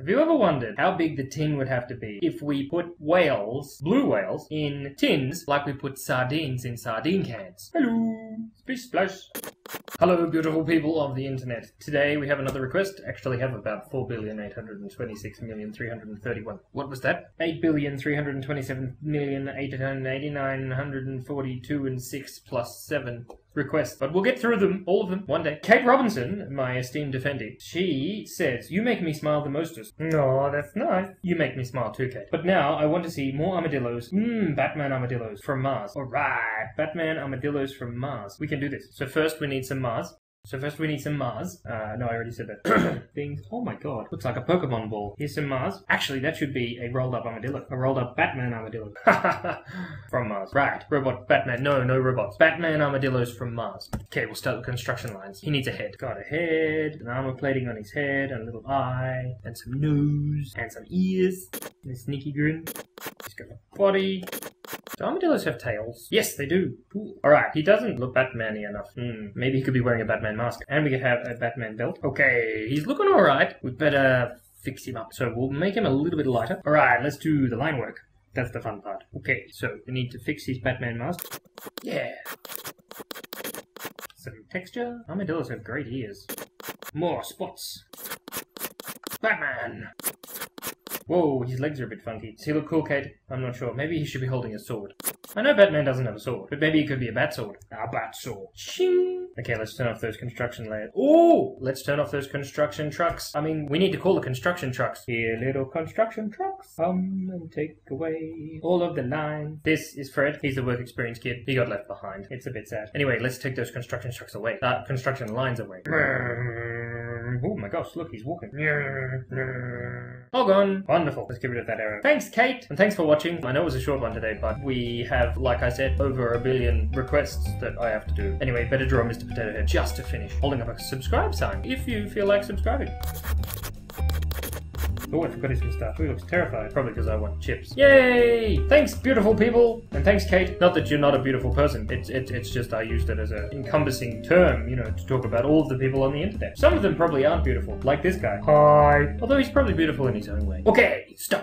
Have you ever wondered how big the tin would have to be if we put whales, blue whales, in tins like we put sardines in sardine cans? Hello, splish splash. Hello, beautiful people of the internet. Today we have another request. Actually, have about four billion eight hundred and twenty-six million three hundred and thirty-one. What was that? Eight billion three hundred and twenty-seven million eight hundred eighty-nine hundred and forty-two and six plus seven requests, but we'll get through them, all of them, one day. Kate Robinson, my esteemed defendee, she says, You make me smile the mostest. No, that's nice. You make me smile too, Kate. But now I want to see more armadillos. Mmm, Batman armadillos from Mars. Alright, Batman armadillos from Mars. We can do this. So first we need some Mars. So first we need some Mars. Uh, no, I already said that. Things. Oh my god. Looks like a Pokemon ball. Here's some Mars. Actually, that should be a rolled up armadillo. A rolled up Batman armadillo. from Mars. Right. Robot Batman. No, no robots. Batman armadillos from Mars. Okay, we'll start with construction lines. He needs a head. Got a head, an armor plating on his head, and a little eye, and some nose, and some ears, and a sneaky grin. He's got a body. Do armadillos have tails? Yes, they do. Cool. Alright, he doesn't look Batman-y enough. Hmm, maybe he could be wearing a Batman mask. And we could have a Batman belt. Okay, he's looking alright. We better fix him up. So we'll make him a little bit lighter. Alright, let's do the line work. That's the fun part. Okay, so we need to fix his Batman mask. Yeah. Some texture. Armadillos have great ears. More spots. Batman! Whoa, his legs are a bit funky. Does he look cool, Kate? I'm not sure. Maybe he should be holding a sword. I know Batman doesn't have a sword, but maybe it could be a bat sword. A bat sword. Shing! Okay, let's turn off those construction layers. Oh! Let's turn off those construction trucks. I mean, we need to call the construction trucks. Here, little construction trucks, come and take away all of the line. This is Fred. He's the work experience kid. He got left behind. It's a bit sad. Anyway, let's take those construction trucks away. Uh, construction lines away. Oh my gosh, look, he's walking. All gone. Wonderful. Let's get rid of that arrow. Thanks, Kate. And thanks for watching. I know it was a short one today, but we have, like I said, over a billion requests that I have to do. Anyway, better draw Mr. Potato Head just to finish. Holding up a subscribe sign if you feel like subscribing. Oh, I forgot his moustache. He looks terrified. Probably because I want chips. Yay! Thanks, beautiful people! And thanks, Kate. Not that you're not a beautiful person. It's, it, it's just I used it as an encompassing term, you know, to talk about all of the people on the internet. Some of them probably aren't beautiful, like this guy. Hi. Although he's probably beautiful in his own way. Okay, stop.